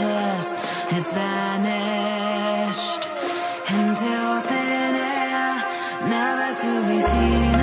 just has vanished into thin air, never to be seen.